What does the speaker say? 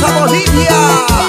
Vamos.